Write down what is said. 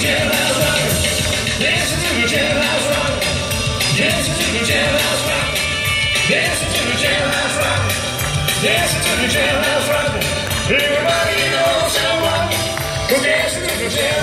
jailhouse. Dancing to the jailhouse rock. Dancing to the jailhouse rock. To the jailhouse rock. To the jailhouse rock. Everybody knows someone who dances to the jailhouse rock.